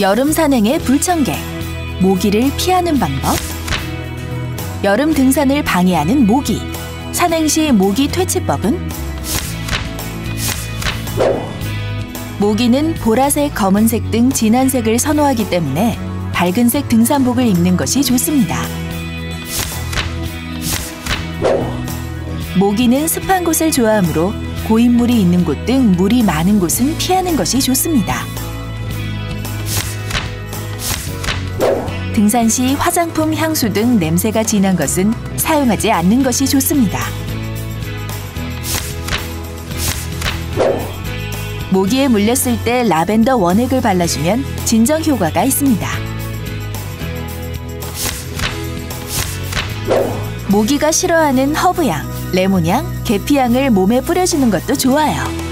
여름 산행의 불청객, 모기를 피하는 방법, 여름 등산을 방해하는 모기, 산행 시 모기 퇴치법은 모기는 보라색, 검은색 등 진한 색을 선호하기 때문에 밝은 색 등산복을 입는 것이 좋습니다. 모기는 습한 곳을 좋아하므로 고인물이 있는 곳 등 물이 많은 곳은 피하는 것이 좋습니다. 등산 시 화장품, 향수 등 냄새가 진한 것은 사용하지 않는 것이 좋습니다. 모기에 물렸을 때 라벤더 원액을 발라주면 진정 효과가 있습니다. 모기가 싫어하는 허브향, 레몬향, 계피향을 몸에 뿌려주는 것도 좋아요.